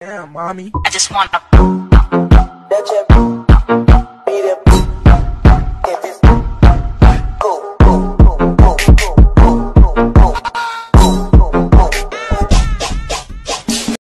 Damn, mommy. I just wanna.